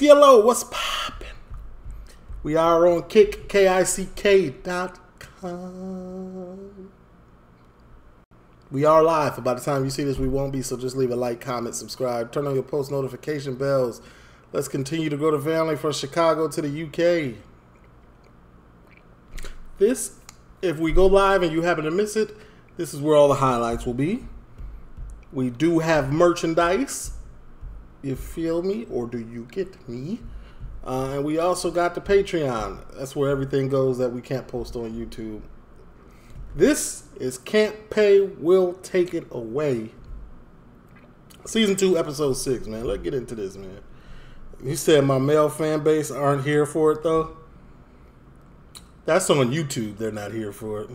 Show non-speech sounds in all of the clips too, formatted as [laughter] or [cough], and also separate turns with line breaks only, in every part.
TLO, what's poppin'? We are on kick, K-I-C-K dot com. We are live. For by the time you see this, we won't be. So just leave a like, comment, subscribe, turn on your post notification bells. Let's continue to grow the family from Chicago to the UK. This, if we go live and you happen to miss it, this is where all the highlights will be. We do have merchandise. You feel me? Or do you get me? Uh, and we also got the Patreon. That's where everything goes that we can't post on YouTube. This is Can't Pay, We'll Take It Away. Season 2, Episode 6, man. Let's get into this, man. You said my male fan base aren't here for it, though. That's on YouTube. They're not here for it.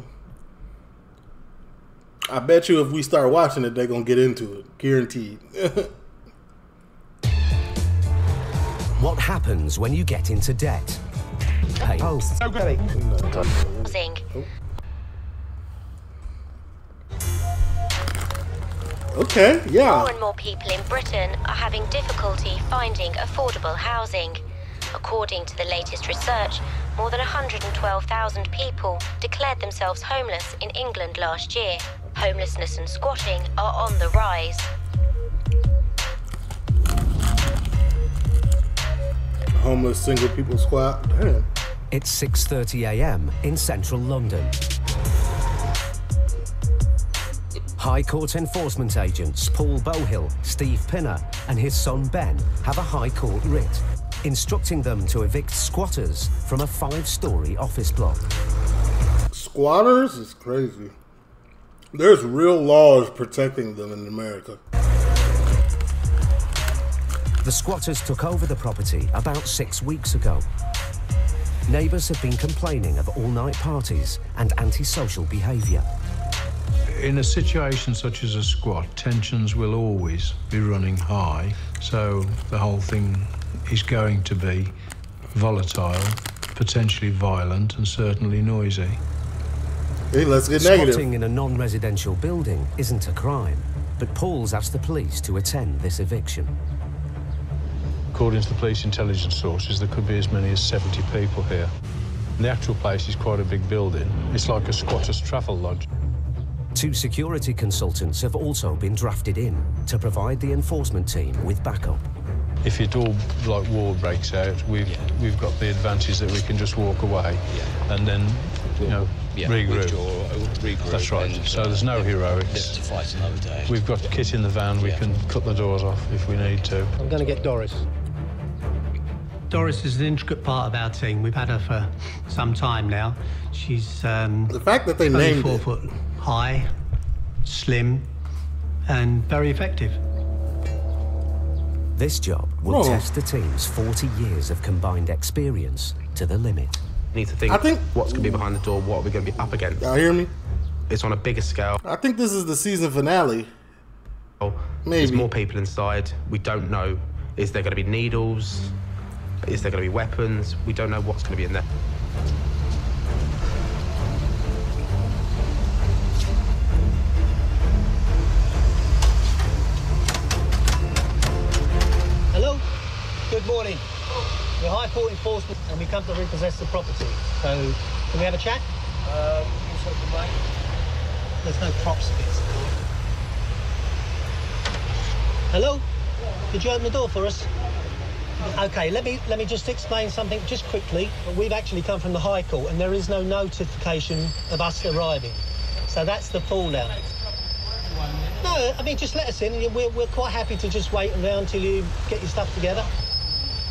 I bet you if we start watching it, they're going to get into it. Guaranteed. [laughs]
What happens when you get into debt? Pay. Oh,
Housing. Oh.
okay, yeah.
More and more people in Britain are having difficulty finding affordable housing. According to the latest research, more than 112,000 people declared themselves homeless in England last year. Homelessness and squatting are on the rise.
Homeless single people squat. Damn.
it's 6:30 a.m. in central London. High Court enforcement agents Paul Bohill, Steve Pinner, and his son Ben have a High Court writ instructing them to evict squatters from a five-story office block.
Squatters is crazy. There's real laws protecting them in America.
The squatters took over the property about six weeks ago. Neighbours have been complaining of all-night parties and antisocial behaviour.
In a situation such as a squat, tensions will always be running high, so the whole thing is going to be volatile, potentially violent, and certainly noisy.
Hey, let's get negative.
Squatting in a non-residential building isn't a crime, but Paul's asked the police to attend this eviction.
According to the police intelligence sources, there could be as many as 70 people here. The actual place is quite a big building. It's like a squatter's travel lodge.
Two security consultants have also been drafted in to provide the enforcement team with backup.
If it all like war breaks out, we've we've got the advantage that we can just walk away, and then you know
Yeah,
regroup.
withdraw, regroup.
That's right.
and,
So there's no
live
heroics.
to fight another day.
We've got kit in the van. We
Yeah.
can cut the doors off if we need to.
I'm going to get Doris.
Doris is an intricate part of our team. We've had her for some time now. She's um,
The fact that they
only
named
four
it.
foot high, slim, and very effective.
This job will
Oh.
test the team's 40 years of combined experience to the limit.
need to think,
I think-
what's going to be behind the door, what are we going to be up against.
Y'all hear me?
It's on a bigger scale.
I think this is the season finale.
There's
Maybe.
more people inside. We don't know. Is there going to be needles? Is there going to be weapons? We don't know what's going to be in there.
Hello? Good morning. We're High Court Enforcement and we come to repossess the property. So, can we have a chat? Uh, There's no props the. Hello? Could you open the door for us? Okay, let me let me just explain something just quickly. We've actually come from the High Court and there is no notification of us arriving. So that's the fallout. No, I mean, just let us in. We're, we're quite happy to just wait around until you get your stuff together.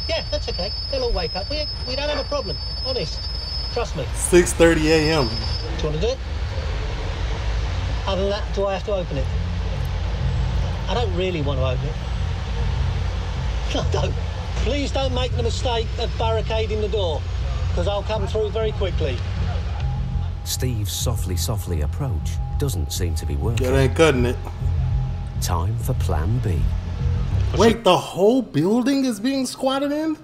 Yeah, that's okay. They'll all wake up. We, we don't have a problem. Honest. Trust me.
6:30 a.m.
Do you want to do it? Other than that, do I have to open it? I don't really want to open it. [laughs] No, don't. Please don't make the mistake of barricading the door, because I'll come through very quickly.
Steve's softly, softly approach doesn't seem to be working.
That ain't cutting it.
Time for plan B.
Wait, the whole building is being squatted in?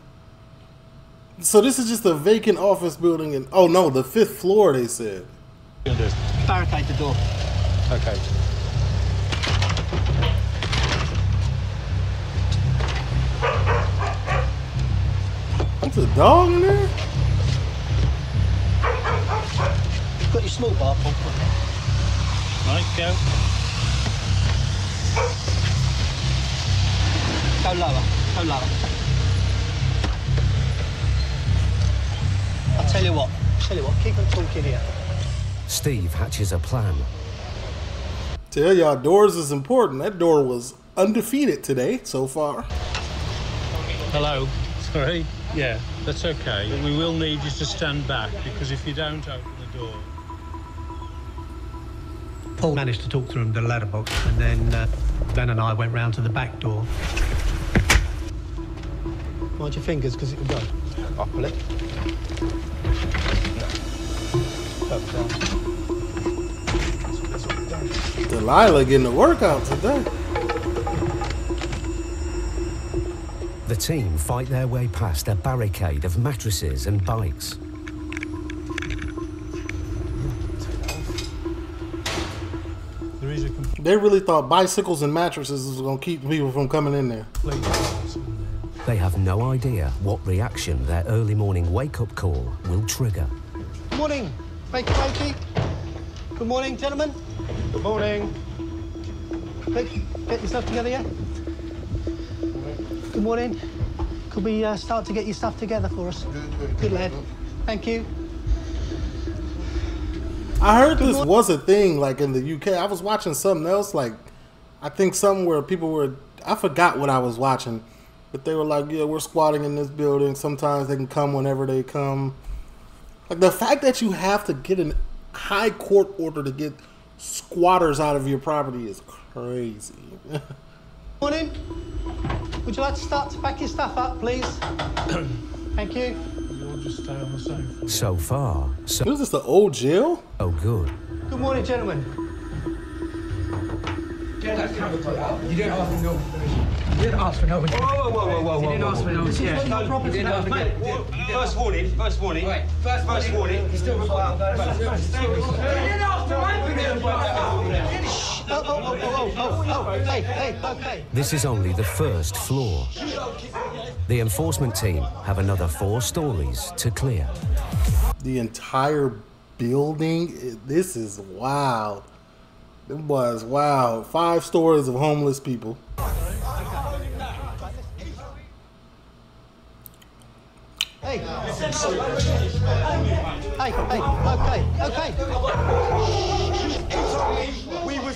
So this is just a vacant office building and oh no, the fifth floor they said.
Barricade the door.
Okay.
That's a dog in there?
Got your small bar, Paul.
Right, go.
Go lower. Go lower. I'll tell you what. I'll Tell you what. Keep on talking here.
Steve hatches a plan.
Tell y'all, doors is important. That door was undefeated today so far.
Hello. Sorry. Yeah, that's okay. We will need you to stand back because if you don't open the door.
Paul managed to talk through him the ladder box, and then uh, Ben and I went round to the back door.
Mind your fingers, because it will go.
I'll pull it.
Delilah getting a workout today.
The team fight their way past a barricade of mattresses and bikes.
There is a complete
They really thought bicycles and mattresses was gonna keep people from coming in there.
house in there.
They have no idea what reaction their early morning wake-up call will trigger.
Good morning. Wakey, wakey. Good morning, gentlemen.
Good morning.
Quick, get yourself together, yeah? Good morning. Could we uh, start to get your stuff together for us? Good lad. Thank you.
I heard this
morning.
was a thing like in the UK. I was watching something else like I think somewhere people were I forgot what I was watching, but they were like, "Yeah, we're squatting in this building. Sometimes they can come whenever they come." Like the fact that you have to get an high court order to get squatters out of your property is crazy. [laughs]
Morning. Would you like to start to pack your stuff up, please? [coughs] Thank you.
You'll just stay on the sofa.
So far, so
is this the old jail?
Oh, good.
Good morning, gentlemen. Get that camera out.
You didn't ask for no permission. You didn't ask for no permission. Whoa, whoa, whoa, whoa, whoa. You didn't ask for no permission.
This is your property.
You didn't ask for
Mate,
no
First warning, first warning.
Right, first,
First warning.
He's still recording. First, first, still recording. You didn't ask for my permission.
Oh, oh, oh, oh, oh, oh, oh. Hey, hey, okay.
This is only the first floor. The enforcement team have another four stories to clear.
The entire building. This is wild. It was wild. Five stories of homeless people.
Hey. Hey, hey, okay, okay.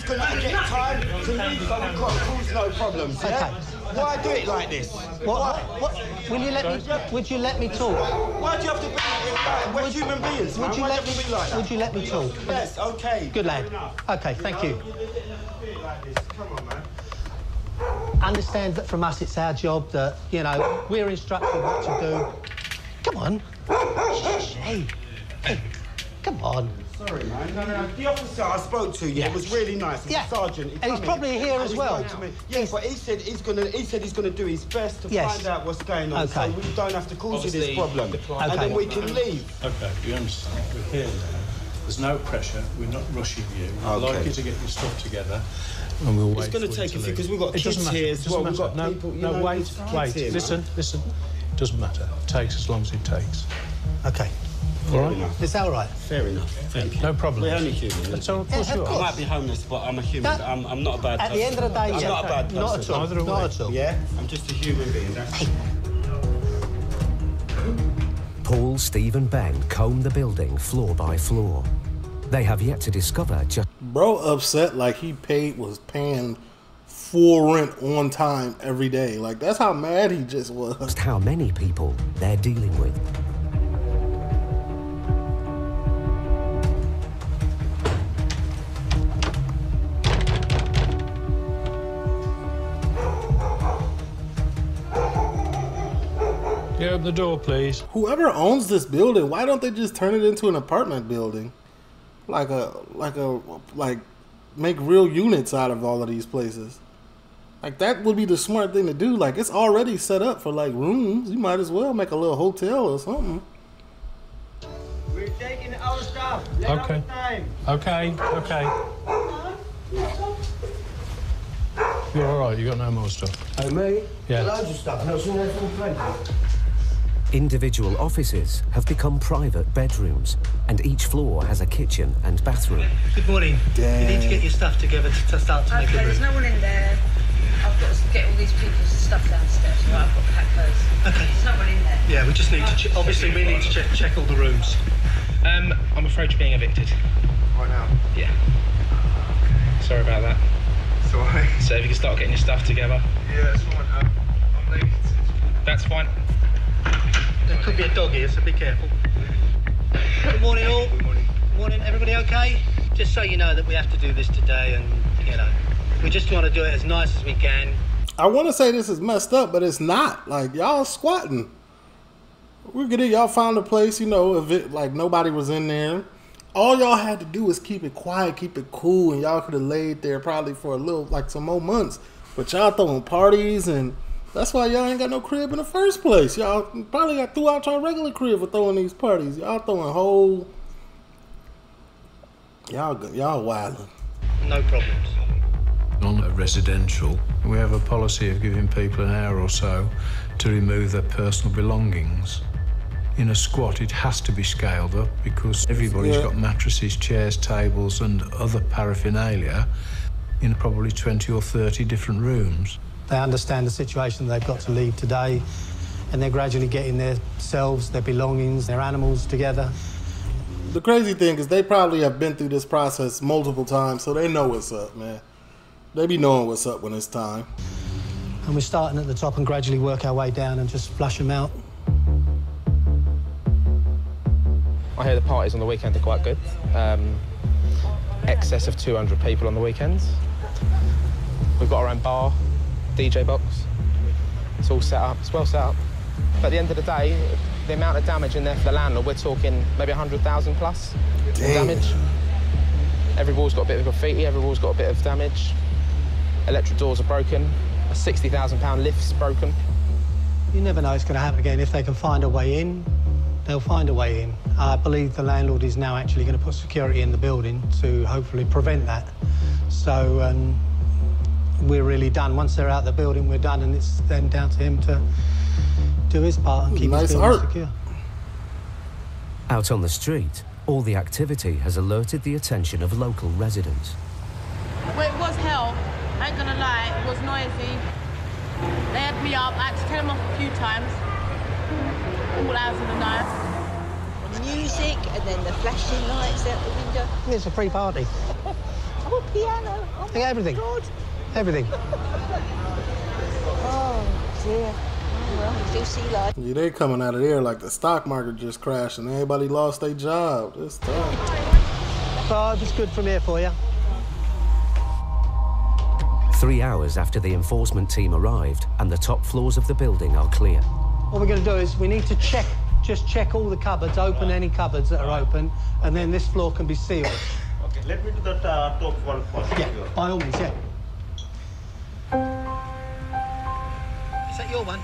Was gonna get time to leave so we got cause no problems, yeah?
Okay.
Why do it like this?
What, what, will you let me, would you let me talk?
Why do you have to be like, we're human beings, man.
Would you
Why
let me,
be like that?
would you let me talk?
Yes, okay.
Good lad. Okay, thank you.
Man.
Understand that from us it's our job that, you know, we're instructed what to do. Come on. Shh, Hey, hey, come on.
Sorry, man. No, no, no. The officer I spoke to, yeah,
Yeah.
was really nice. It
Yeah.
a sergeant. He
And he's
come in
probably here
and
as
he
well.
spoke to me. Yeah, but he said he's gonna. He said he's gonna do his best to
Yes.
find out what's going on, so we don't have to cause you this problem,
the client-
and then we can leave.
Okay, you understand. We're here now. There's no pressure. We're not rushing you. We'd like you to get your stuff together. And we'll wait
It's gonna take a few
leave.
because we've got
It doesn't
kids
matter.
here
It
as
doesn't
well. We've
matter.
got
no,
people, you
no,
know,
wait, wait.
here, man.
listen, listen. It doesn't matter. It takes as long as it takes.
Okay.
All right?
Is that all right?
Fair enough. Thank you.
No problem.
We're only human.
That's all. Of
Yeah,
course
of
you
I
course.
are.
might be homeless, but I'm a human.
That-
I'm, I'm not a bad
At
person.
the end of the day,
I'm
yeah.
not a bad person.
Not at all.
Neither
Not at all.
Yeah? I'm just a human being. That's
Paul, Steve, and Ben comb the building floor by floor. They have yet to discover just
Bro upset like he paid was paying full rent on time every day. Like that's how mad he just was.
Just how many people they're dealing with.
Yeah, open the door, please.
Whoever owns this building, why don't they just turn it into an apartment building? Like a like a like make real units out of all of these places. Like that would be the smart thing to do. Like it's already set up for like rooms. You might as well make a little hotel or something.
We're taking our stuff.
Okay. Okay, okay. You're all right. You got no more stuff.
Hey, me?
Yeah.
Loads of stuff. Not seen anything plenty.
Individual offices have become private bedrooms, and each floor has a kitchen and bathroom.
Good morning. You need to get your stuff together to, to start to make
Okay,
a
there's no one in there. I've got to get all these people's stuff downstairs. Right, I've got to pack those.
Okay.
There's no one in there.
Yeah, we just need to. Che- obviously, we need to check check all the rooms.
Um, I'm afraid you're being evicted.
Right now.
Yeah. Okay. Sorry about that.
Sorry.
So if you can start getting your stuff together.
Yeah, it's fine. Um, I'm late.
That's fine.
There could be a dog here, so be careful. Good morning, all. Good morning. Morning, everybody. Okay? Just so you know that we have to do this today, and you know, we just want to do it as nice as we can.
I want to say this is messed up, but it's not. Like y'all squatting. We're good. Y'all found a place, you know, if it like nobody was in there. All y'all had to do was keep it quiet, keep it cool, and y'all could have laid there probably for a little, like some more months. But y'all throwing parties, and that's why y'all ain't got no crib in the first place. Y'all probably got threw out your regular crib for throwing these parties. Y'all throwing whole. Y'all go- y'all wilding.
No problems.
On a residential, we have a policy of giving people an hour or so to remove their personal belongings. In a squat, it has to be scaled up because everybody's
Yeah.
got mattresses, chairs, tables, and other paraphernalia in probably 20 or 30 different rooms.
They understand the situation they've got to leave today, and they're gradually getting themselves, their belongings, their animals together.
The crazy thing is they probably have been through this process multiple times, so they know what's up, man. They be knowing what's up when it's time.
And we're starting at the top and gradually work our way down and just flush them out.
I hear the parties on the weekend are quite good. Um, excess of 200 people on the weekends. We've got our own bar, DJ box. It's all set up. It's well set up. But at the end of the day, the amount of damage in there for the landlord, we're talking maybe 100,000 plus
Damn.
damage. Every wall's got a bit of graffiti. Every wall's got a bit of damage. Electric doors are broken. A 60,000 pound lift's broken.
You never know it's going to happen again. If they can find a way in, they'll find a way in. I believe the landlord is now actually going to put security in the building to hopefully prevent that. So um, we're really done. Once they're out of the building, we're done, and it's then down to him to do his part and keep
Nice
his building
art.
secure.
Out on the street, all the activity has alerted the attention of local residents.
Well, it was hell. I ain't gonna lie, it was noisy. They had me up. I had to tell them off a few times. All hours of the night.
Music and then the flashing lights out the window.
It's a free party. [laughs]
Oh, piano. Oh,
Yeah, everything. Everything.
oh dear. Well, we do see light.
Yeah, they coming out of there like the stock market just crashed and everybody lost their job. It's tough.
But it's good from here for you.
Three hours after the enforcement team arrived and the top floors of the building are clear.
What we're going to do is we need to check, just check all the cupboards, open any cupboards that are open, and then this floor can be sealed.
Okay, let me do that uh, top one first.
Yeah, by all means, yeah. Is that your one?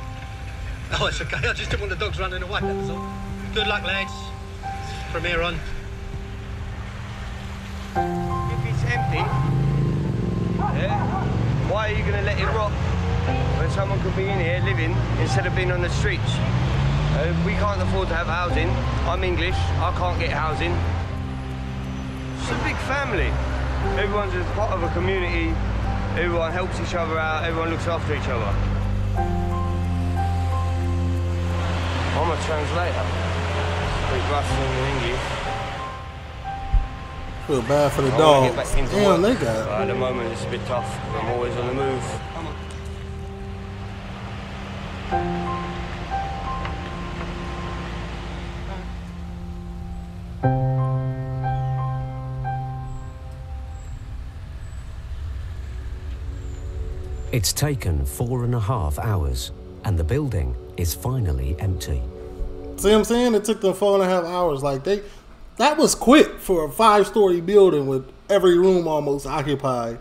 Oh, it's okay. I just didn't want the dogs running away, that was all. Good luck, lads. From here on.
If it's empty, yeah, why are you going to let it rot when someone could be in here living instead of being on the streets? Uh, we can't afford to have housing. I'm English. I can't get housing. It's a big family. Everyone's a part of a community. Everyone helps each other out. Everyone looks after each other. I'm a translator. Speak Russian and English.
Feel bad for the
I wanna get
dogs.
back into
Damn, they got.
but at the moment it's a bit tough. I'm always on the move.
It's taken four and a half hours, and the building is finally empty.
See what I'm saying? It took them four and a half hours. Like they, that was quick for a five-story building with every room almost occupied,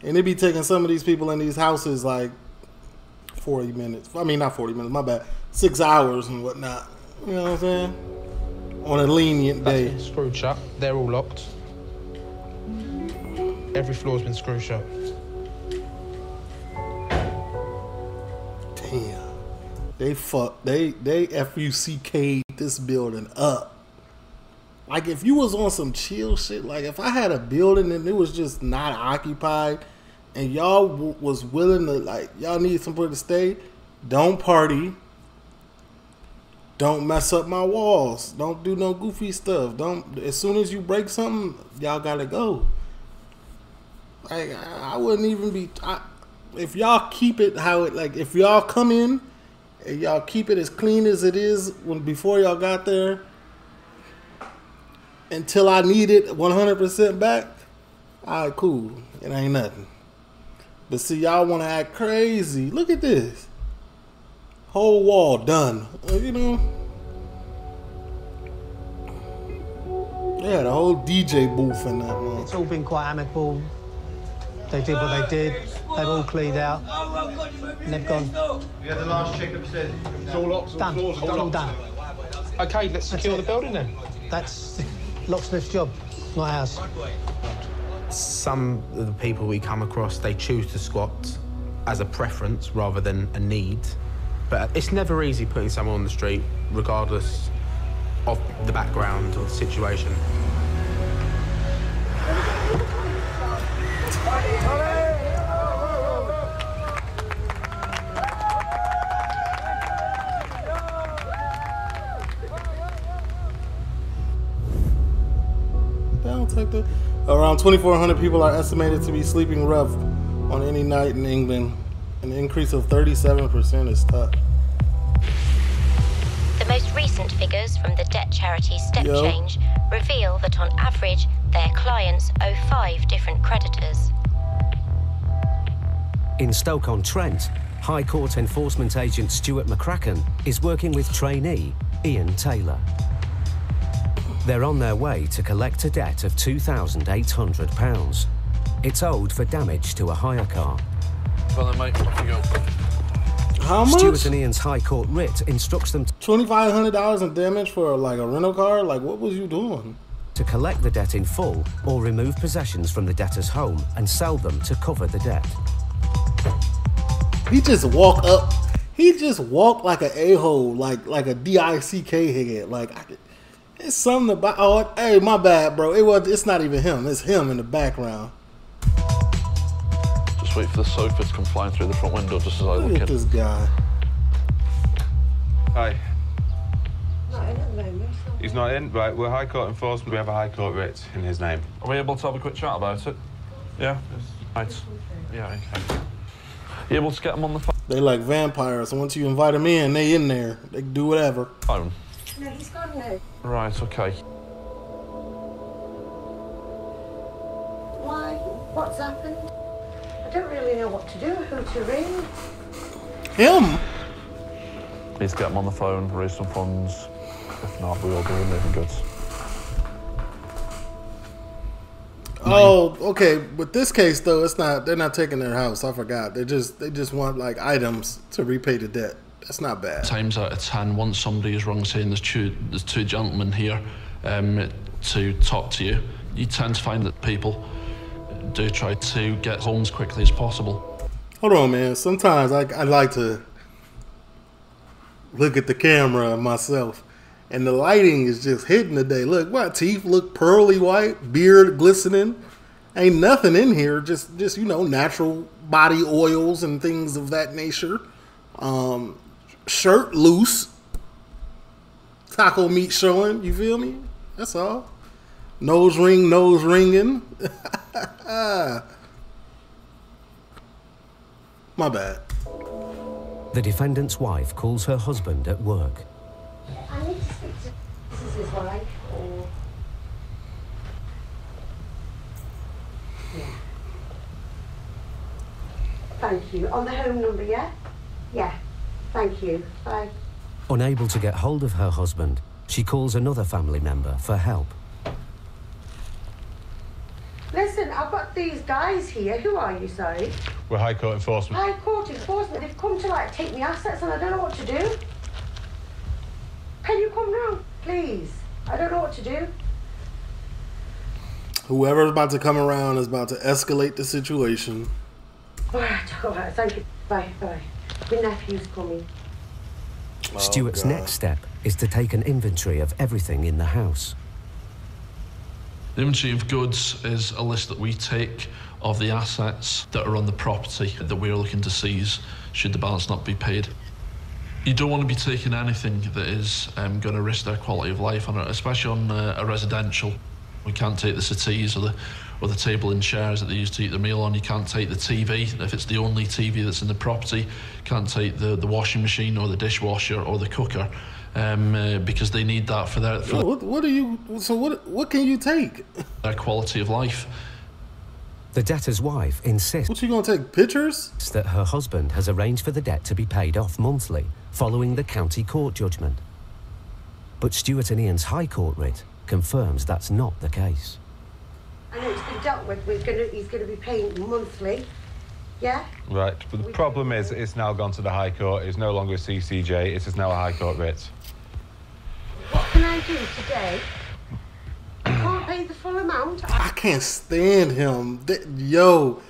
and it'd be taking some of these people in these houses like forty minutes. I mean, not forty minutes. My bad. Six hours and whatnot. You know what I'm saying? On a lenient
That's
day.
been screwed shut. They're all locked. Every floor's been screwed shut.
Damn. They fuck. They they fuck this building up. Like if you was on some chill shit, like if I had a building and it was just not occupied, and y'all w- was willing to like y'all need somewhere to stay, don't party. Don't mess up my walls. Don't do no goofy stuff. Don't. As soon as you break something, y'all gotta go. Like I I wouldn't even be. I, if y'all keep it how it like, if y'all come in and y'all keep it as clean as it is when before y'all got there, until I need it 100% back, all right, cool. It ain't nothing. But see, y'all want to act crazy. Look at this. Whole wall done. Uh, You know? Yeah, the whole DJ booth in that one.
It's all been quite amicable. They did what they did. They've all cleaned out. And they've gone.
You had the last check upstairs. It's all locked. all
Done.
floors are
All
locked.
done.
Okay, let's secure the building then.
That's locksmith's job, not ours.
Some of the people we come across, they choose to squat as a preference rather than a need. But it's never easy putting someone on the street, regardless of the background or the situation.
Around 2,400 people are estimated to be sleeping rough on any night in England. An increase of 37% is tough.
The most recent figures from the debt charity Step
Yo.
Change reveal that on average, their clients owe five different creditors.
In Stoke-on-Trent, High Court Enforcement Agent Stuart McCracken is working with trainee Ian Taylor. They're on their way to collect a debt of £2,800. It's owed for damage to a hire car.
Well then, mate, off you go.
How much?
Stuart and Ian's High Court writ instructs them
$2,500 in damage for like a rental car? Like, what was you doing?
to collect the debt in full or remove possessions from the debtor's home and sell them to cover the debt.
He just walk up. He just walked like an a hole, like like a D I C K head. Like I, could- it's something about. Oh, hey, my bad, bro. It was. It's not even him. It's him in the background.
Just wait for the sofa to come flying through the front window just as I
Look
look
at
in.
this guy.
Hi.
Not in at the moment.
He's not in? Right, we're High Court enforcement. We have a High Court writ in his name.
Are we able to have a quick chat about it? Yeah? Right. Yeah, okay. You able to get them on the phone.
They like vampires. Once you invite them in, they in there. They can do whatever.
phone?
No, he's gone now.
Right, okay.
Why? What's happened? I don't really know what to do, who to ring.
Him.
Need to get them on the phone, raise some funds. If not, we will be removing goods.
Oh, okay. With this case though, it's not. They're not taking their house. I forgot. They just they just want like items to repay the debt. That's not bad.
times out of ten, once somebody is wrong saying there's two, there's two gentlemen here um, to talk to you, you tend to find that people do try to get home as quickly as possible.
Hold on, man. Sometimes I I like to look at the camera myself, and the lighting is just hitting today. Look, my teeth look pearly white, beard glistening. Ain't nothing in here. Just just you know natural body oils and things of that nature. Um, shirt loose. Taco meat showing. You feel me? That's all. Nose ring, nose ringing. [laughs] My bad.
The defendant's wife calls her husband at work.
I need to speak to this is his wife or. Yeah. Thank you. On the home number, yeah? Yeah. Thank you. Bye.
Unable to get hold of her husband, she calls another family member for help.
Listen, I've got these guys here. Who are you, sorry?
We're High Court enforcement.
High Court enforcement. They've come to like take my assets and I don't know what to do. Can you come round, please? I don't know what to do.
Whoever's about to come around is about to escalate the situation.
All right, all right. Thank you. Bye, bye. My nephew's coming.
Oh, Stuart's
God.
next step is to take an inventory of everything in the house.
The inventory of goods is a list that we take of the assets that are on the property that we're looking to seize should the balance not be paid. You don't want to be taking anything that is um, going to risk their quality of life, on it, especially on uh, a residential. We can't take the settees or the or the table and chairs that they use to eat their meal on. You can't take the TV if it's the only TV that's in the property. You can't take the, the washing machine or the dishwasher or the cooker um, uh, because they need that for their for
What, what are you? So what? What can you take?
their quality of life.
The debtor's wife insists
What you gonna take pictures?
that her husband has arranged for the debt to be paid off monthly following the county court judgment. But Stuart and Ian's High Court writ confirms that's not the case.
I know it's been dealt with. We're gonna, he's going to be paying monthly. Yeah?
Right, but the problem is it's now gone to the High Court. It's no longer a CCJ. It is now a High Court writ.
What can I do today? I can't pay the full amount.
I can't stand him. Th- Yo,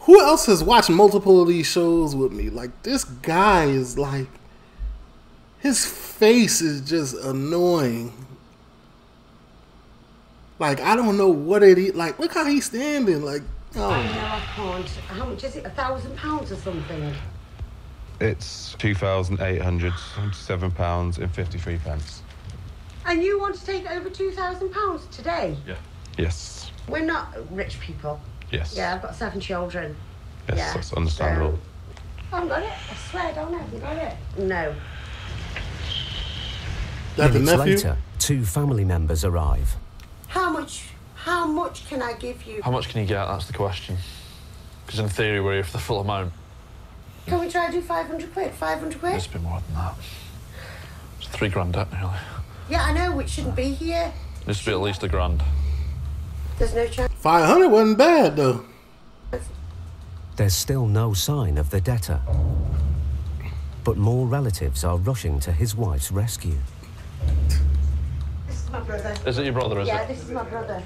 who else has watched multiple of these shows with me? Like this guy is like, his face is just annoying. Like I don't know what it is. Like look how he's standing. Like
I
oh,
know I can't. How much is it? A thousand pounds or something?
It's £2,877 and 53 pence.
And you want to take over two thousand pounds today?
Yeah. Yes.
We're not rich people.
Yes.
Yeah, I've got seven children.
Yes,
yeah,
that's understandable.
so- I haven't got it. I swear, don't I? Have you got it? No.
Minutes
nephew?
later, two family members arrive.
How much? How much can I give you?
How much can you get? That's the question. Because in theory, we're here for the full amount.
Can we try to do five hundred quid? Five hundred quid?
It's a bit more than that. It's three grand debt nearly.
Yeah, I know. It shouldn't be here.
Needs to be at least a grand.
There's no chance.
five hundred wasn't bad though.
There's still no sign of the debtor. But more relatives are rushing to his wife's rescue.
This is my brother.
Is it your brother, is
yeah,
it?
this is my brother.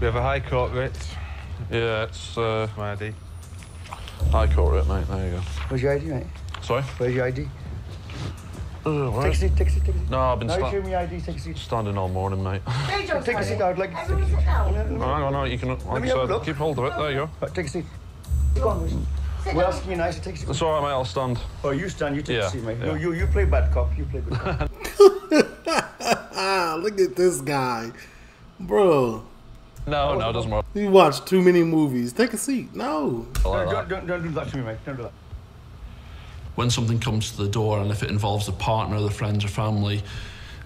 We have a High Court writ.
Yeah, it's uh,
My ID.
High Court writ, mate. There you go.
Where's your ID, mate?
Sorry?
Where's your ID?
Uh, where?
Take a seat, take a seat, take a seat.
No, I've been
No,
sta-
show me ID, take a seat.
standing all morning, mate. [laughs]
Pedro's
Take a seat. I would like to
Everyone sit down.
No, hang on, no, you can. Like
Let
I
me have a look.
keep hold of it. There you go.
Right, take a seat. Go on, Wish.
Sit
We're
down.
asking you nicely, take a seat.
It's all right, mate. I'll stand.
Oh, you stand, you take
Yeah,
a seat, mate.
yeah.
You, you, you play bad cop, you play good cop.
Ah, [laughs] [laughs] look at this guy, bro.
No, no, it doesn't work.
You watch too many movies. Take a seat. No.
Like
No, don't, don't, don't do that to me, mate. Don't do that.
When something comes to the door and if it involves a partner, the friends or family,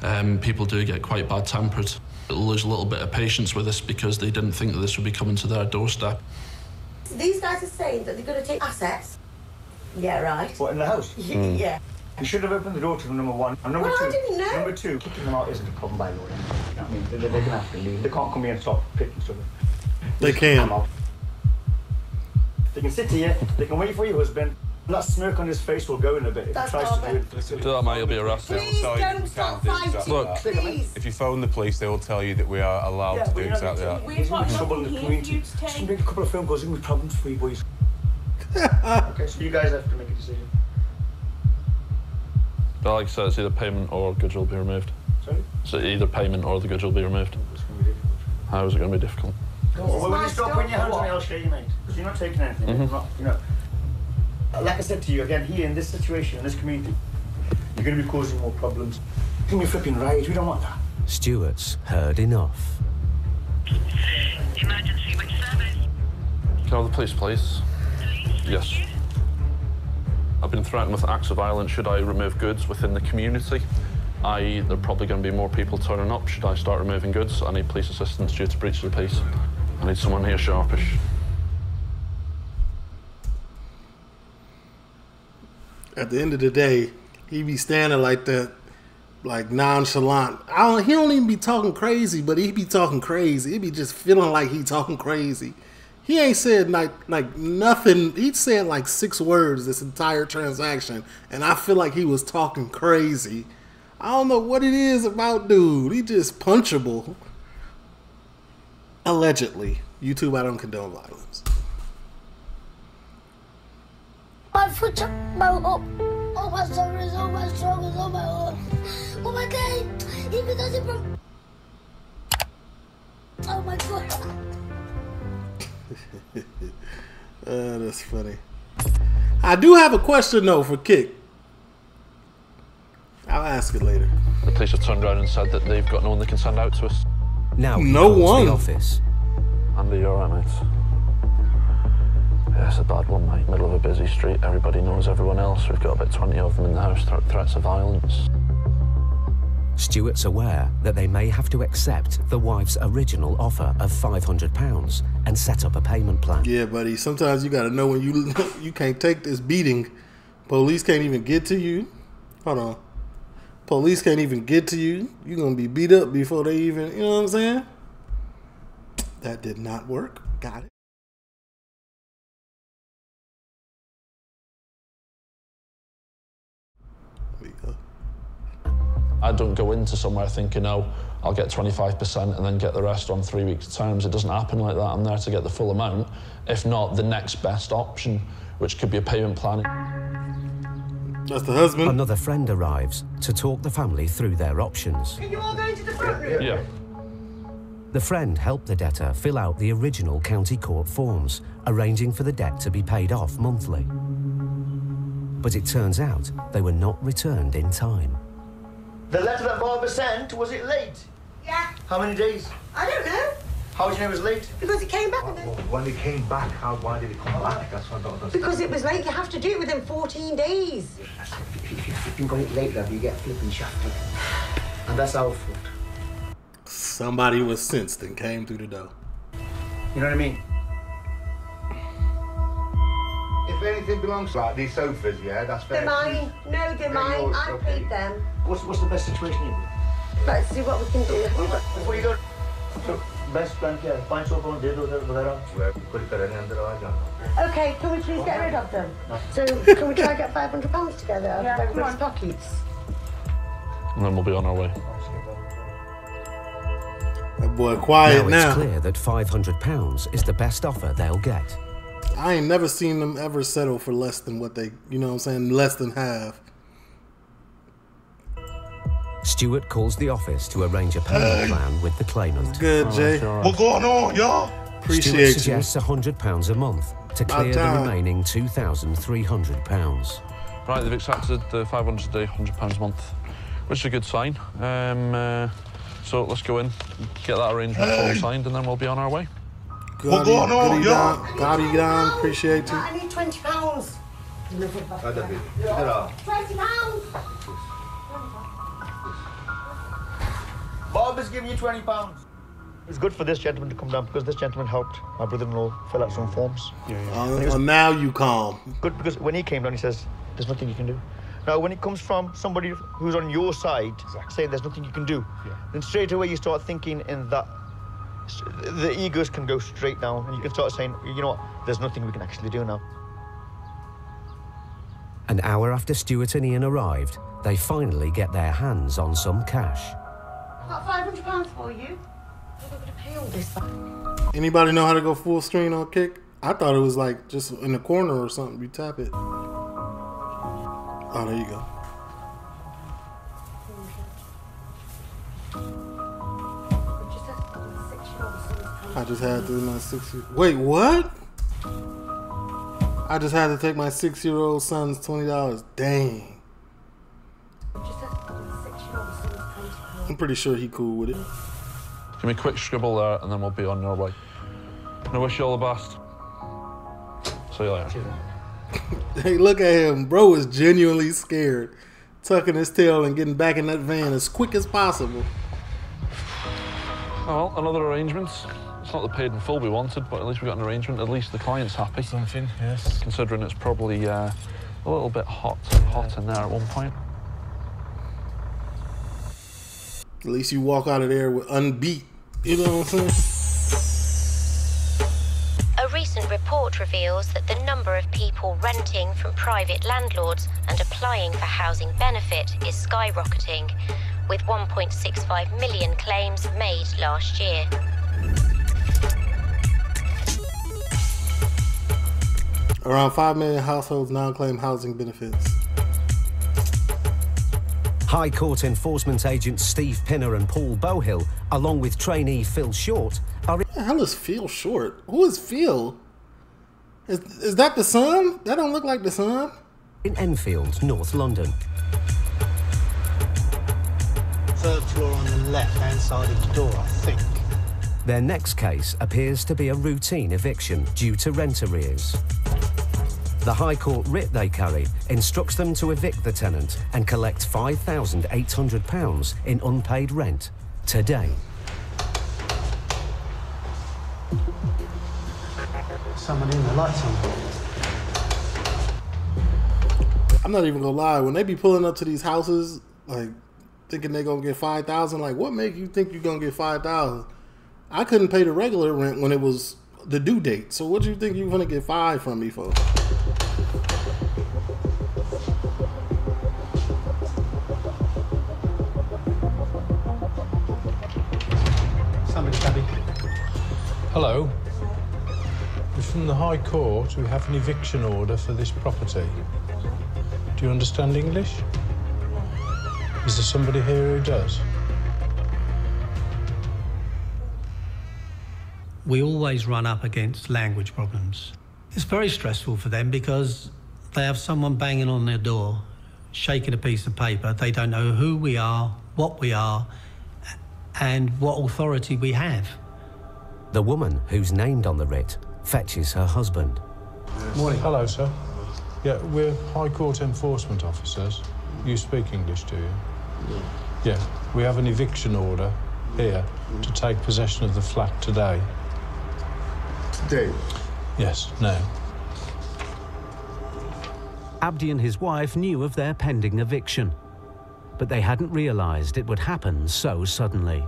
um, people do get quite bad tempered. They'll lose a little bit of patience with us because they didn't think that this would be coming to their doorstep.
These guys are saying that they're going to take assets. Yeah, right.
What, in the house? [laughs]
Yeah.
You should have opened the door to them, number one. And number
Well, I
two,
didn't know.
Number two, kicking them out isn't a problem by law. You know what I mean? They're, they're going to have to leave. They can't come here and start picking stuff.
They can.
Come. They can sit here, they can wait for your husband. And that smirk on his face will go in a bit. If he
That's
tries to do it.
Do that, mate. You'll be arrested.
Please don't stop
can't do exactly
fighting.
that.
Please.
If you phone the police, they will tell you that we are allowed
Yeah,
to
but
do
you're
exactly that.
We've got
There's trouble in the
nothing here for
community. Just make a couple of phone calls, give me problems for you boys. [laughs] okay, so you guys have to make a decision.
But like I said, it's either payment or goods will be removed.
Sorry?
So either payment or the goods will be removed.
It's going to be difficult.
How is it going to be difficult?
Well, when you stop putting your hands on me,
what?
I'll show you, mate. Because you're not taking anything.
Mhm.
You're not, you know. Like I said to you, again, here in this situation, in this community, you're going to be causing more problems. It's going to be flipping riot. We don't want that.
Stuart's heard enough.
Emergency, which service?
Can I have the police, please? Yes. I've been threatened with acts of violence should I remove goods within the community. I.e., there are probably going to be more people turning up should I start removing goods. I need police assistance due to breach of the peace. I need someone here sharpish.
At the end of the day, he be standing like that, like nonchalant. I don't. He don't even be talking crazy, but he be talking crazy. He be just feeling like he talking crazy. He ain't said like like nothing. He said like six words this entire transaction, and I feel like he was talking crazy. I don't know what it is about dude. He just punchable. Allegedly, YouTube. I don't condone violence.
My foot's up, up, Oh my shoulders, oh my shoulders, oh my arm. Oh my day. Even though it broke. Oh my god. [laughs]
uh, that's funny. I do have a question though for Kick. I'll ask it later.
The police have turned around and said that they've got no one they can send out to us.
Now
No
calls
one.
the office.
Andy, you alright, mate? Yeah, it's a bad one, mate. Middle of a busy street. Everybody knows everyone else. We've got about 20 of them in the house. Th- threats of violence.
Stuart's aware that they may have to accept the wife's original offer of £500 and set up a payment plan.
Yeah, buddy. Sometimes you gotta know when you [laughs] you can't take this beating. Police can't even get to you. Hold on. Police can't even get to you. You're gonna be beat up before they even. You know what I'm saying? That did not work. Got it.
I don't go into somewhere thinking, oh, I'll get 25% and then get the rest on three weeks' terms. It doesn't happen like that. I'm there to get the full amount, if not the next best option, which could be a payment plan.
That's the husband.
Another friend arrives to talk the family through their options.
Can you all go into the front room?
Yeah.
The friend helped the debtor fill out the original county court forms, arranging for the debt to be paid off monthly. But it turns out they were not returned in time.
The letter that Barbara sent, was it late?
Yeah.
How many days?
I don't know.
How did you know it was late?
Because it came back and then.
When it came back, how, why did it come back? That's what I don't understand.
Because it was late, you have to do it within 14 days.
If you flipping got it late, love, you get flipping shafted. And that's our fault.
Somebody was sensed and came through the door.
You know what I mean?
If anything belongs to like these sofas, yeah, that's fair.
They're mine. No, they're
They're
mine.
yours,
I
okay.
paid them.
What's, what's the best situation here?
Let's see what we can do.
Before you go, so best plan क्या है पांच सौ pound दे दो उधर वगैरह
कोई करे नहीं अंदर आ जाना
Okay, can we please get rid of them? So, can we try and get £500 together out
Yeah,
of
come
everybody's
on.
pockets?
And then we'll be on our way.
That boy quiet
now,
now.
it's clear that £500 is the best offer they'll get.
I ain't never seen them ever settle for less than what they, you know what I'm saying, less than half.
Stuart calls the office to arrange a payment plan with the claimant.
Good, Jay.
What
going on, y'all?
Stuart
Appreciate you.
suggests £100 a month to clear the remaining £2,300.
Right, they've accepted the 500 a day, £100 a month, which is a good sign. Um, uh, so let's go in, get that arrangement all signed, and then we'll be on our way.
What going on, y'all? Got you down. Appreciate you.
I need £20. pounds. £20.
Bob is giving you twenty pounds. It's good for this gentleman to come down because this gentleman helped my brother-in-law fill out some forms. Yeah,
Uh, well, now you calm.
Good because when he came down, he says, "There's nothing you can do." Now, when it comes from somebody who's on your side saying there's nothing you can do, then straight away you start thinking in that the egos can go straight down, and you can start saying, "You know what? There's nothing we can actually do now."
An hour after Stuart and Ian arrived, they finally get their hands on some cash.
Got £500 for you. I'm going to pay all this.
Anybody know how to go full screen on Kick? I thought it was like just in the corner or something. You tap it. Oh, there you go. I just had to my six. Wait, what? I just had to take my six-year-old son's twenty dollars. Dang. I'm pretty sure he cool with it.
Give me a quick scribble there, and then we'll be on our way. And I wish you all the best. See you later. [laughs]
Hey, look at him. Bro is genuinely scared. Tucking his tail and getting back in that van as quick as possible.
Oh, well, another arrangement. It's not the paid in full we wanted, but at least we got an arrangement. At least the client's happy.
Something, yes.
Considering it's probably uh, a little bit hot, hot in there at one point.
At least you walk out of there with unbeat. You know what I'm saying?
A recent report reveals that the number of people renting from private landlords and applying for housing benefit is skyrocketing, with 1.65 million claims made last year.
Around 5 million households now claim housing benefits.
High Court enforcement agents Steve Pinner and Paul Bohill, along with trainee Phil Short, are
What the hell is Phil Short? Who is Phil? Is, is that the son? That don't look like the son.
in Enfield, North London.
Third floor on the left-hand side of the door, I think.
Their next case appears to be a routine eviction due to rent arrears. The High Court writ they carry instructs them to evict the tenant and collect £5,800 in unpaid rent today.
Someone in the lights on.
I'm not even gonna lie. When they be pulling up to these houses, like thinking they're gonna get five thousand, like what make you think you're gonna get five thousand? I couldn't pay the regular rent when it was the due date. So what do you think you're gonna get five from me for?
Somebody, Gabby.
Hello. We're from the High Court. We have an eviction order for this property. Do you understand English? Is there somebody here who does?
We always run up against language problems. It's very stressful for them because they have someone banging on their door, shaking a piece of paper. They don't know who we are, what we are, and what authority we have.
The woman who's named on the writ fetches her husband.
Morning. Hello, sir. Yeah, we're High Court enforcement officers. You speak English, do you? Yeah. We have an eviction order here to take possession of the flat today.
Today?
Yes, no.
Abdi and his wife knew of their pending eviction, but they hadn't realised it would happen so suddenly.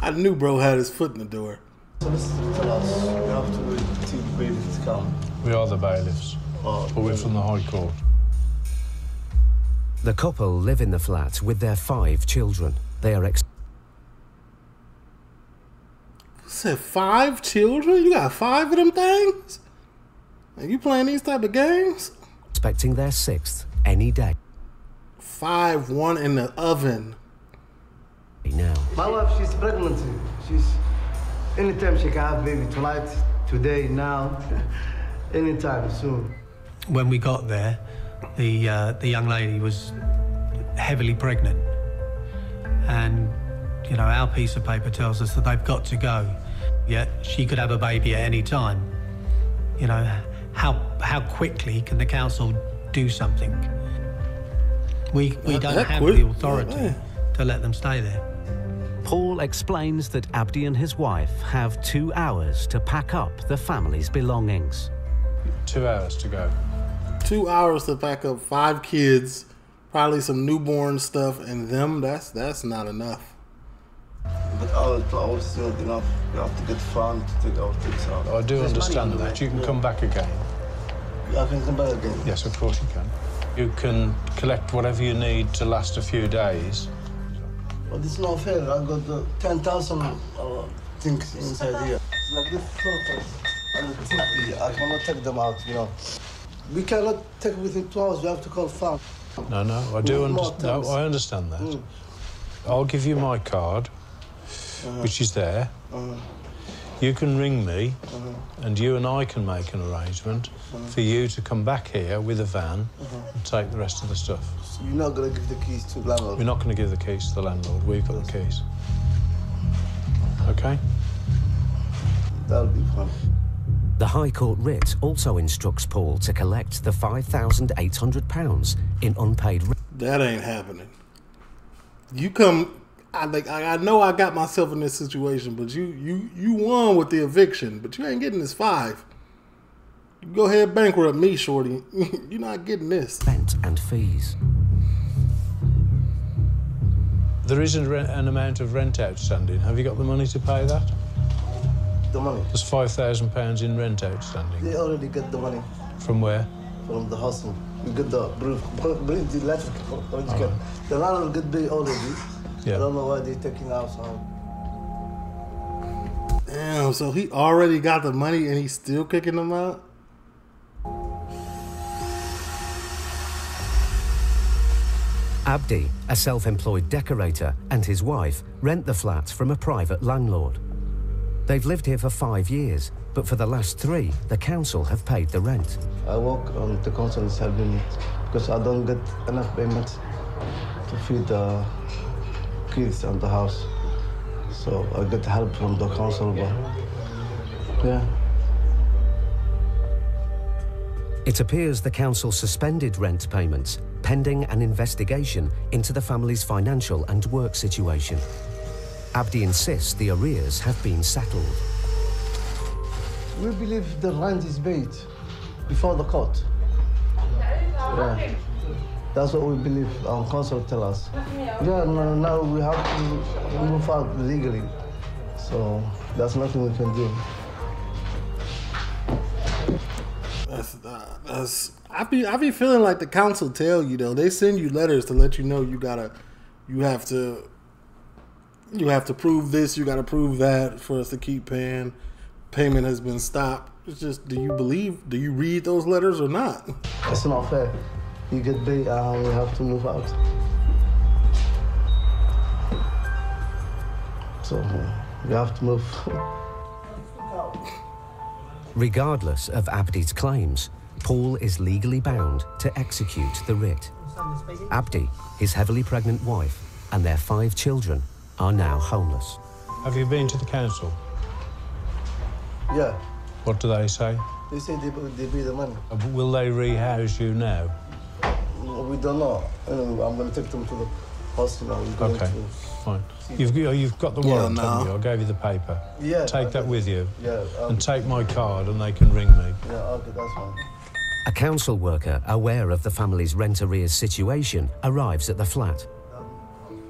I knew bro had his foot in the door.
Solicitor tell us we have to wait the bailiffs come.
We are the bailiffs,
Oh,
but we're from the High Court.
The couple live in the flat with their five children. They are ex-
Said five children? You got five of them things? And you playing these type of games?
expecting their sixth any day.
Five, one in the oven.
Now,
My wife, she's pregnant. She's anytime she can have baby tonight, today, now, [laughs] anytime soon.
When we got there, the, uh, the young lady was heavily pregnant. And, you know, our piece of paper tells us that they've got to go. Yet she could have a baby at any time. You know, how, how quickly can the council do something? We, we
Not
don't
that
have
quick.
the authority
Yeah.
to let them stay there.
Paul explains that Abdi and his wife have two hours to pack up the family's belongings.
Two hours to go.
Two hours to pack up five kids, probably some newborn stuff, and them. That's that's not enough.
But our two hours is not enough. We have to get fun to take our things out.
I do
There's
understand that.
bank.
You can
Yeah.
come back again.
I can come back again.
Yes, of course you can. You can collect whatever you need to last a few days.
But it's not fair. I got the 10,000 uh, things inside here. It's like this photos and the TV. I cannot take them out, you know. We cannot take within two hours. We have to call fam.
No, no, I do understand. No. I understand that.
Mm.
I'll give you my card,
Uh-huh.
which is there.
Uh-huh.
You can ring me,
Uh-huh.
and you and I can make an arrangement
Uh-huh.
for you to come back here with a van
Uh-huh.
and take the rest of the stuff.
So you're not gonna give the keys to landlord.
We're not going to give the keys to the landlord. We've got the keys. Okay?
That'll be fun.
The High Court writ also instructs Paul to collect the £5,800 in unpaid rent.
That ain't happening. You come. I like. I I know I got myself in this situation, but you you you won with the eviction, but you ain't getting this five. You go ahead bankrupt me, shorty. [laughs] You're not getting this.
Rent and fees.
There isn't an amount of rent outstanding. Have you got the money to pay that?
The money.
There's £5,000 in rent outstanding.
They already get the money
From where?
from the hustle. We get the brief, brief the electric. already The landlord get paid already.
Yeah.
I don't know why they're taking out some.
Damn. So he already got the money and he's still kicking them out.
Abdi, a self employed decorator, and his wife rent the flats from a private landlord. They've lived here for five years, but for the last three, the council have paid the rent.
I work on the council is helping me because I don't get enough payments to feed the kids and the house. So I get help from the council, but yeah.
It appears the council suspended rent payments pending an investigation into the family's financial and work situation. Abdi insists the arrears have been settled.
We believe the rent is paid before the court. Yeah. That's what we believe our council tell us. Yeah, no, now we have to move out legally. So there's nothing we can do.
That's uh, that's. I be I be feeling like the council tell you though. They send you letters to let you know you gotta, you have to. You have to prove this. You got to prove that for us to keep paying. Payment has been stopped. It's just, do you believe? Do you read those letters or not?
That's not fair. You get paid and we have to move out. So we have to move. [laughs]
Regardless of Abdi's claims, Paul is legally bound to execute the writ. Abdi, his heavily pregnant wife, and their five children are now homeless.
Have you been to the council?
Yeah.
What do they say?
They say they, they pay the money.
Uh, Will they rehouse you now?
We don't know. Anyway, I'm going to take them to the hospital. We're going
Okay,
to-
fine. You've, got- you've got the
Yeah,
warrant,
no.
haven't you? I gave you the paper.
Yeah,
Take
I
that with you.
Yeah, um,
and take my card and they can ring me.
Yeah, okay, that's fine.
A council worker aware of the family's rent arrears situation arrives at the flat.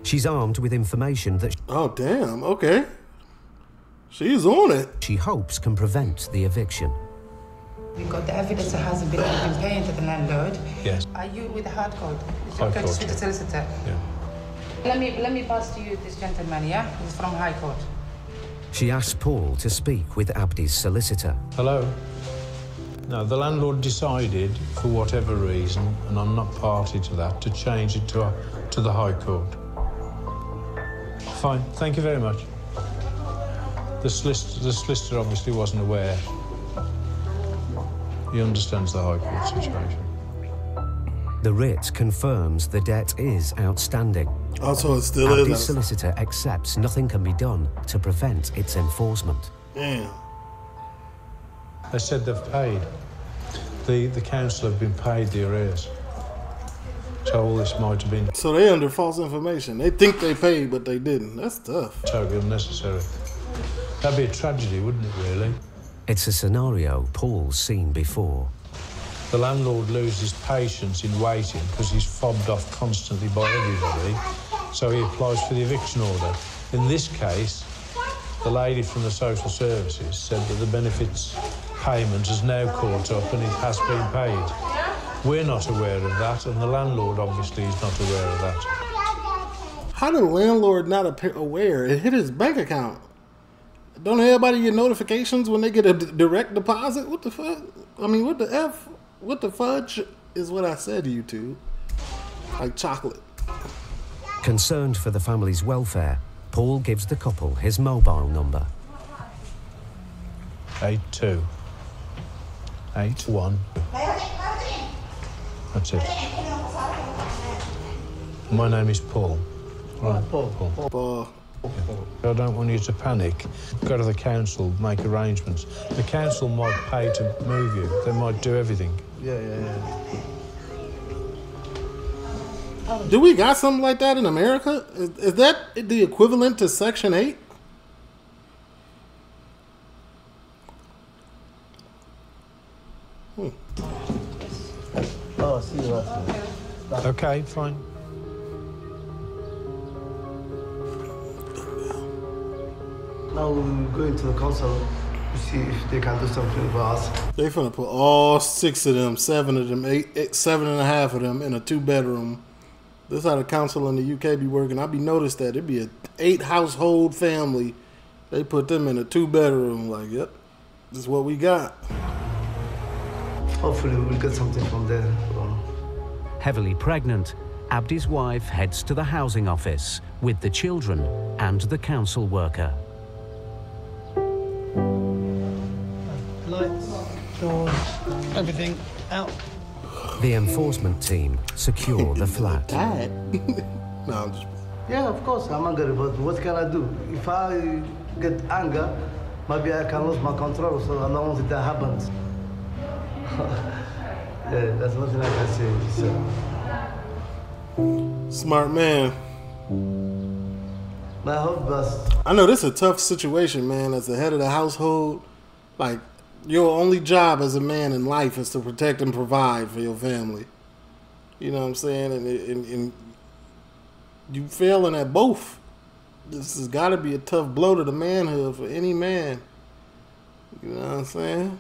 She's armed with information that
Oh damn, okay. She's on it.
she hopes can prevent the eviction.
We got the evidence that hasn't been, been paying to the landlord.
Yes.
Are you with the hard code? Is it
Hard
okay to
code,
speak to
yeah.
solicitor?
Yeah.
Let me let me pass to you this gentleman, yeah? He's from High Court.
She asked Paul to speak with Abdi's solicitor.
Hello? Now, the landlord decided, for whatever reason, and I'm not party to that, to change it to, a, to the High Court. Fine, thank you very much. The solicitor, the solicitor obviously wasn't aware. He understands the High Court situation.
The writ confirms the debt is outstanding.
Also, it still is
Abdi's
outst-
solicitor accepts nothing can be done to prevent its enforcement.
Damn.
They said they've paid. The, the council have been paid the arrears. So all this might have been
So they under false information. They think they paid, but they didn't. That's tough.
totally unnecessary. That'd be a tragedy, wouldn't it, really?
It's a scenario Paul's seen before.
The landlord loses patience in waiting because he's fobbed off constantly by everybody, so he applies for the eviction order. In this case, the lady from the social services said that the benefits payment has now caught up and it has been paid. We're not aware of that, and the landlord obviously is not aware of that.
How did the landlord not appear aware? It hit his bank account. Don't everybody get notifications when they get a d- direct deposit? What the fuck? I mean, what the f? What the fudge is what I said to you two? Like chocolate.
Concerned for the family's welfare, Paul gives the couple his mobile number.
Eight two. Eight one. That's it. My name is Paul. Right, Paul.
Paul.
I don't want you to panic. Go to the council, make arrangements. The council might pay to move you. They might do everything.
Yeah, yeah, yeah.
Do we got something like that in America? Is, is that the equivalent to Section 8? Hmm.
Oh, see you later.
Okay, fine.
Now we're going to the council to see if they can do something for us.
They finna put all six of them, seven of them, eight, eight seven and a half of them in a two bedroom. This how the council in the UK be working. I be noticed that it'd be a eight household family. They put them in a two bedroom. Like, yep, this is what we got.
Hopefully we'll get something from there.
Heavily pregnant, Abdi's wife heads to the housing office with the children and the council worker.
Lights, doors, everything out.
The enforcement team secure the flat. [laughs]
Dad? [laughs]
no, I'm just.
Yeah, of course, I'm angry, but what can I do? If I get anger, maybe I can lose my control, so I don't want it to happen. [laughs] yeah, that's nothing I can say. So.
Smart man.
I hope best.
I know this is a tough situation, man. As the head of the household, like your only job as a man in life is to protect and provide for your family. You know what I'm saying? And, and, and you failing at both. This has got to be a tough blow to the manhood for any man. You know what I'm saying?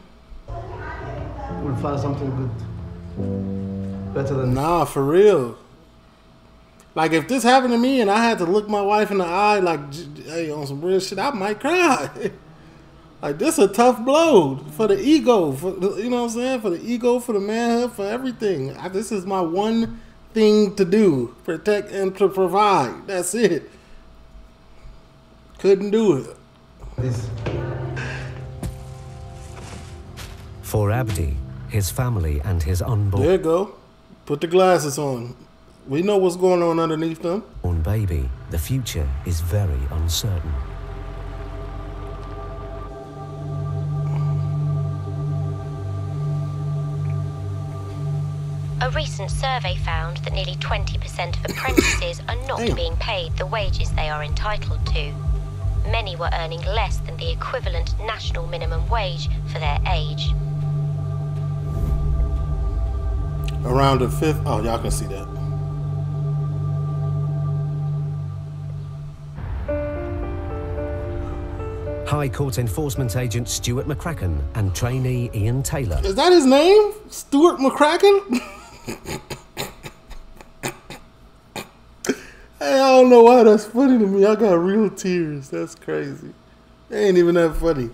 We'll find something good. Better than
Nah, for real. Like if this happened to me and I had to look my wife in the eye, like, hey, on some real shit, I might cry. [laughs] like this is a tough blow for the ego, for the, you know what I'm saying, for the ego, for the manhood, for everything. I, this is my one thing to do: protect and to provide. That's it. Couldn't do it.
For Abdi, his family and his unborn
There you go. Put the glasses on. We know what's going on underneath them.
On baby, the future is very uncertain.
A recent survey found that nearly 20% of apprentices are not
Damn.
being paid the wages they are entitled to. Many were earning less than the equivalent national minimum wage for their age.
Around the fifth. Oh, y'all can see that.
High Court Enforcement Agent Stuart McCracken and trainee Ian Taylor
Is that his name? Stuart McCracken? [laughs] hey, I don't know why that's funny to me. I got real tears. That's crazy. It ain't even that funny.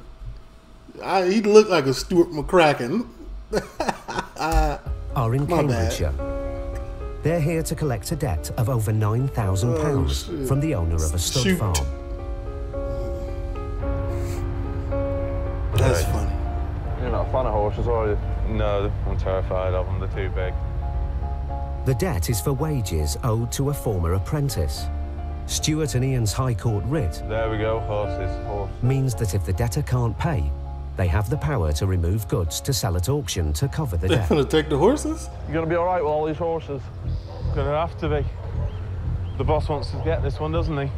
I, he looked like a Stuart McCracken. [laughs]
are in
My bad.
Cambridgeshire. They're here to collect a debt of over £9,000
Oh, shit.
from the owner of a stud
Shoot.
farm.
That's funny.
You're not a fan of horses, are you? No, I'm terrified of them. They're too big.
The debt is for wages owed to a former apprentice. Stuart and Ian's High Court writ
There we go, horses, horse.
means that if the debtor can't pay, they have the power to remove goods to sell at auction to cover the [laughs] debt.
They're gonna take the horses?
You're gonna be all right with all these horses? Gonna have to be. The boss wants to get this one, doesn't he?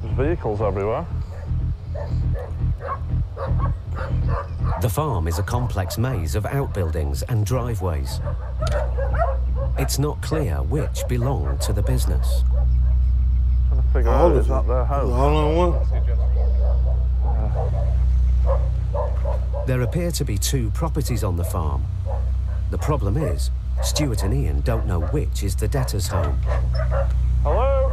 There's vehicles everywhere.
The farm is a complex maze of outbuildings and driveways. It's not clear which belong to the business.
Trying to figure
All
out
of
is that their house?
All on one.
There appear to be two properties on the farm. The problem is, Stuart and Ian don't know which is the debtor's home.
Hello? Hello?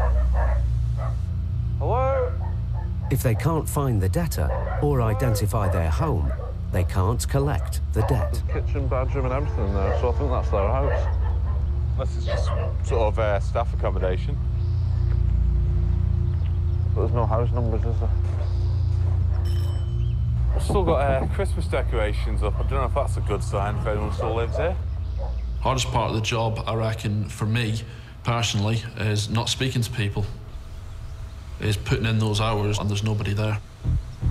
If they can't find the debtor or identify their home, they can't collect the debt.
Kitchen, bedroom, and everything in there, so I think that's their house. This is just sort of uh, staff accommodation. But there's no house numbers, is there? We've still got uh, Christmas decorations up. I don't know if that's a good sign if anyone still lives here.
Hardest part of the job, I reckon, for me personally, is not speaking to people. Is putting in those hours and there's nobody there.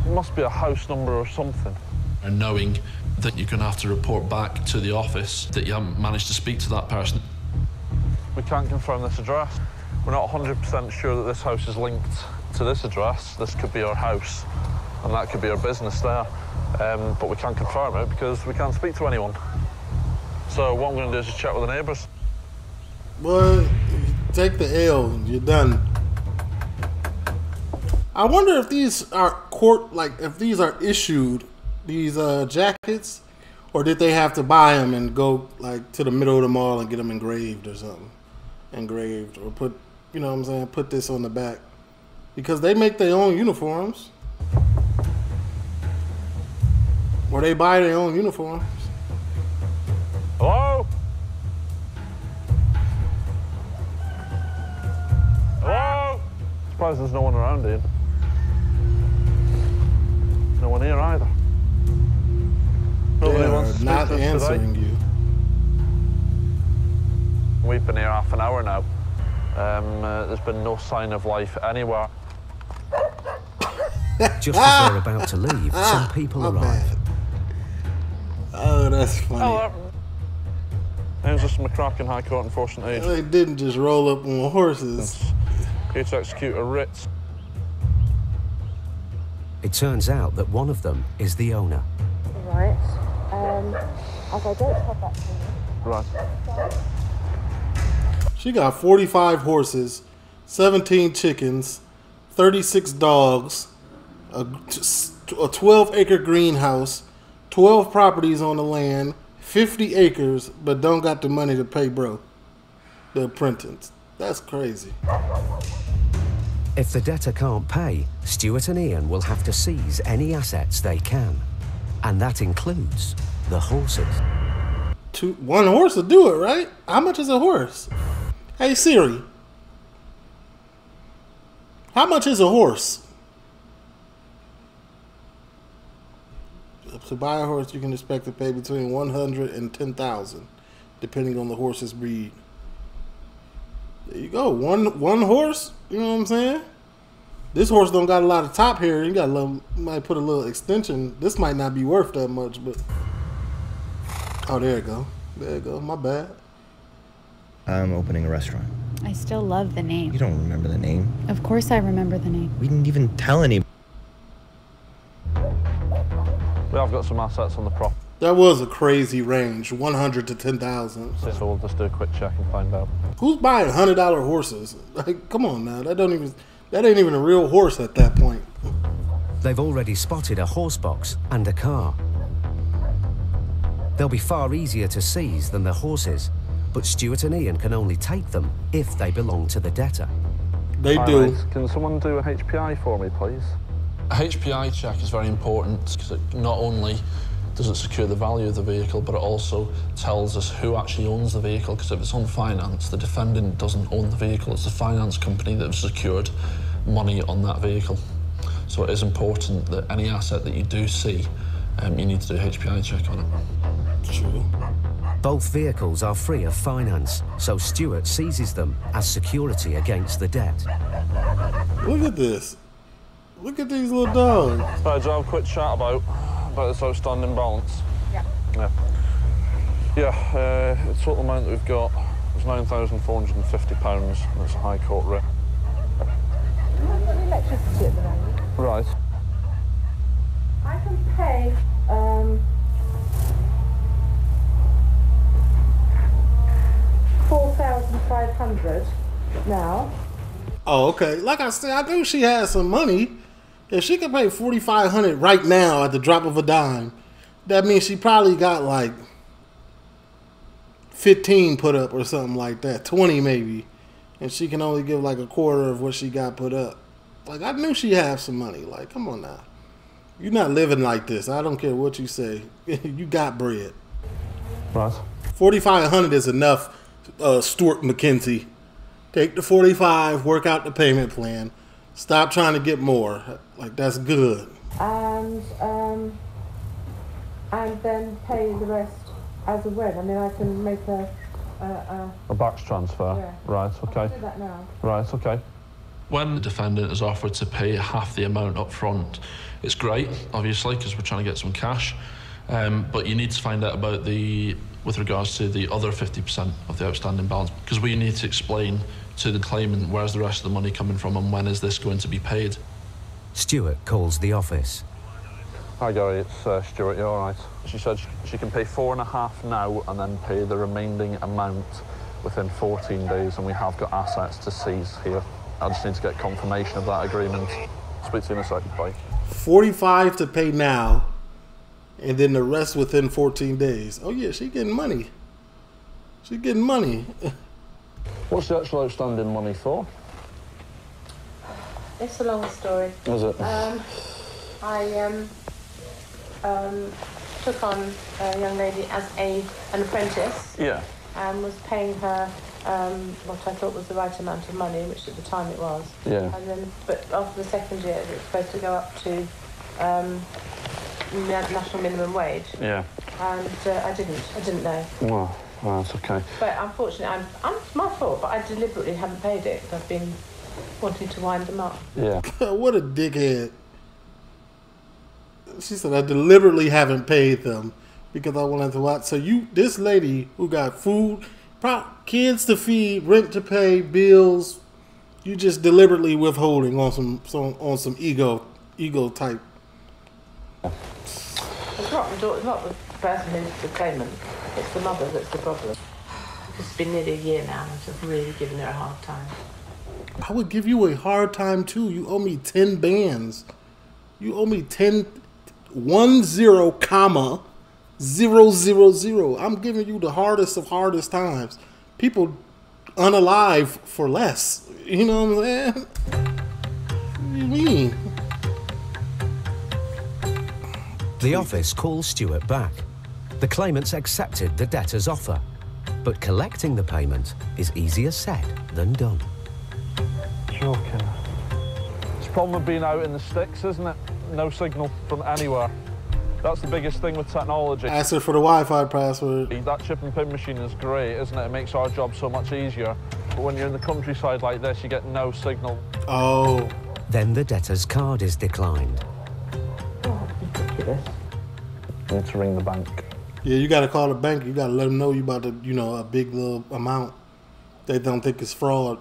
There must be a house number or something.
And knowing that you're going to have to report back to the office that you haven't managed to speak to that person.
We can't confirm this address. We're not 100% sure that this house is linked to this address. This could be our house, and that could be our business there. Um, but we can't confirm it because we can't speak to anyone. So what I'm going to do is just check with the neighbours.
Well, take the L. You're done. I wonder if these are court like if these are issued these uh, jackets, or did they have to buy them and go like to the middle of the mall and get them engraved or something, engraved or put you know what I'm saying put this on the back because they make their own uniforms or they buy their own uniforms. Hello. Hello.
Surprised there's no one around here. No one here either. Nobody
They
wants
are
to speak
not
to us
answering
today.
you.
We've been here half an hour now. Um, uh, there's been no sign of life anywhere. [coughs]
Just as they're about to leave, some people
My
arrive.
Oh, that's funny.
Oh, uh, How's this McCracken High Court Enforcement Agent?
They didn't just roll up on horses.
Here to execute a writ.
It turns out that one of them is the owner.
Right. Um, as I don't have that key.
Right.
She got 45 horses, 17 chickens, 36 dogs, a, a 12 acre greenhouse, 12 properties on the land, 50 acres, but don't got the money to pay bro, the apprentice. That's crazy.
If the debtor can't pay, Stuart and Ian will have to seize any assets they can. And that includes the horses.
Two, one horse will do it, right? How much is a horse? Hey Siri, how much is a horse? To buy a horse, you can expect to pay between one hundred and ten thousand, depending on the horse's breed. There you go. One one horse. You know what I'm saying? This horse don't got a lot of top hair. You got a little, might put a little extension. This might not be worth that much, but oh, there you go. There you go. My bad.
I'm opening a restaurant.
I still love the name.
You don't remember the name.
Of course I remember the name.
We didn't even tell any.
We have got some assets on the prop,
That was a crazy range, one hundred to ten thousand.
so we'll just do a quick check and find out.
Who's buying hundred dollar horses? Like, come on now, that don't even that ain't even a real horse at that point.
They've already spotted a horse box and a car. They'll be far easier to seize than the horses, but Stuart and Ian can only take them if they belong to the debtor.
They
Hi,
do.
mate. Can someone do a HPI for me, please?
A HPI check is very important because it not only does it secure the value of the vehicle, but it also tells us who actually owns the vehicle. Because if it's on finance, the defendant doesn't own the vehicle, it's the finance company that have secured money on that vehicle. So it is important that any asset that you do see, um, you need to do a HPI check on it.
True.
Both vehicles are free of finance, so Stuart seizes them as security against the debt.
Look at this. Look at these little dogs.
Right, do you a quick chat about, about this outstanding balance?
Yeah.
Yeah. Yeah, uh, the total amount that we've got is £9,450 and it's a High Court writ.
We haven't got the electricity at the moment.
Right.
I can pay um, four thousand five hundred now.
Oh, okay. Like I said, I knew she had some money. If she can pay forty five hundred right now at the drop of a dime, that means she probably got like fifteen put up or something like that, twenty maybe, and she can only give like a quarter of what she got put up. Like I knew she had some money. Like, come on now, you're not living like this. I don't care what you say. [laughs] you got bread.
Right.
Forty five hundred is enough, uh, Stuart McKenzie. Take the forty five, work out the payment plan. Stop trying to get more. Like that's good.
and um, and then pay the rest as a when. I mean, I can make a. a, a
A BACS transfer?
Yeah.
Right, okay.
do that now.
Right, okay.
When the defendant is offered to pay half the amount up front, it's great, obviously, because we're trying to get some cash. Um, but you need to find out about the, with regards to the other 50% of the outstanding balance, because we need to explain to the claimant where's the rest of the money coming from and when is this going to be paid.
Stuart calls the office.
Hi Gary, it's uh, Stuart, you alright? She said she can pay four and a half now and then pay the remaining amount within 14 days and we have got assets to seize here. I just need to get confirmation of that agreement. Speak to you in a second, bye.
Forty five to pay now, and then the rest within fourteen days. Oh yeah, she getting money. She getting money. [laughs]
What's the actual outstanding money for?
It's a long story.
Is it?
Um, I um, um, took on a young lady as a an apprentice
Yeah.
and was paying her um, what I thought was the right amount of money, which at the time it was.
Yeah.
And then, but after the second year, it was supposed to go up to um, national minimum wage,
Yeah.
and uh, I didn't. I didn't know.
Well, well, that's okay.
But unfortunately, I'm, I'm, it's my fault, but I deliberately haven't paid it. I've been wanting to wind them up.
Yeah. [laughs]
what a dickhead. She said, I deliberately haven't paid them because I wanted to watch. So you, this lady who got food, pro- kids to feed, rent to pay, bills, you just deliberately withholding on some, some on some ego, ego type.
It's not the daughter, it's not the person who's the claimant. It's the mother that's the problem. It's been nearly a year now, and I've really given her a hard time.
I would give you a hard time too. You owe me 10 bands. You owe me 10, one zero comma, zero zero zero. I'm giving you the hardest of hardest times. People unalive for less. You know what I'm saying? What do you mean?
The office calls Stuart back. The claimants accepted the debtor's offer, but collecting the payment is easier said than done.
Joking. It's the problem with being out in the sticks, isn't it? No signal from anywhere. That's the biggest thing with technology.
Ask her for the Wi-Fi password.
That chip and pin machine is great, isn't it? It makes our job so much easier. But when you're in the countryside like this, you get no signal.
Oh.
Then the debtor's card is declined.
Oh, need to ring the bank.
Yeah, you got to call the bank. You got to let them know you about to, you know, a big little amount. They don't think it's fraud.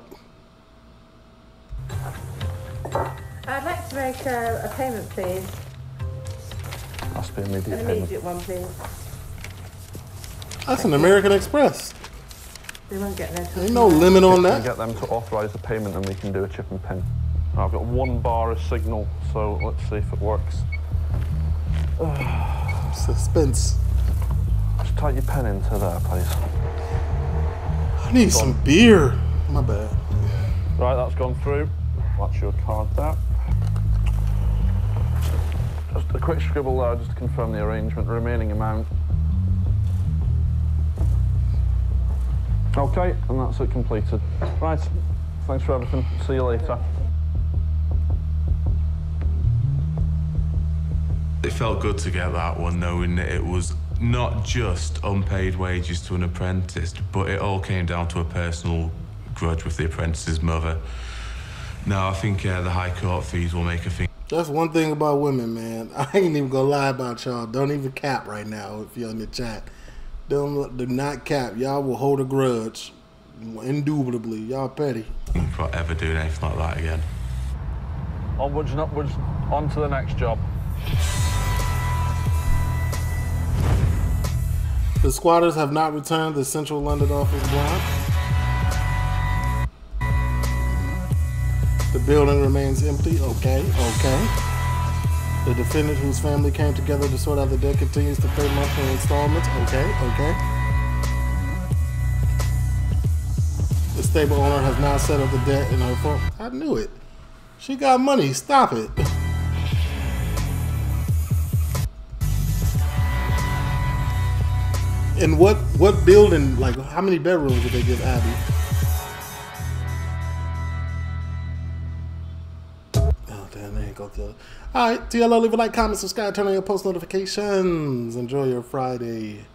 I'd like to make a, a payment, please.
Must be immediate
An
payment.
immediate one, please.
That's an American Express.
They won't get there till
Ain't no limit on
We
that.
can get them to authorise the payment and we can do a chip and pin. I've got one bar of signal, so let's see if it works. [sighs]
Suspense.
Just type your pen into there, please.
I need some beer.
Right, that's gone through. That's your card there. Just a quick scribble there, just to confirm the arrangement, the remaining amount. Okay, and that's it completed. Right, thanks for everything. See you later.
It felt good to get that one, knowing that it was not just unpaid wages to an apprentice, but it all came down to a personal grudge with the apprentice's mother. No, I think uh, the High Court fees will make a thing.
That's one thing about women, man. [laughs] I ain't even gonna lie about y'all. Don't even cap right now if you're in the chat. Don't do not cap. Y'all will hold a grudge. Indubitably. Y'all petty.
for ever doing anything like that again.
Onwards and upwards, on to the next job.
The squatters have not returned the central London office block. Building remains empty. Okay, okay. The defendant whose family came together to sort out the debt continues to pay monthly installments. Okay, okay. The stable owner has now settled the debt in her phone. I knew it. She got money. Stop it. And what what building? Like, how many bedrooms did they give Abby? Go to. All right, TLO, leave a like, comment, subscribe, turn on your post notifications. Enjoy your Friday.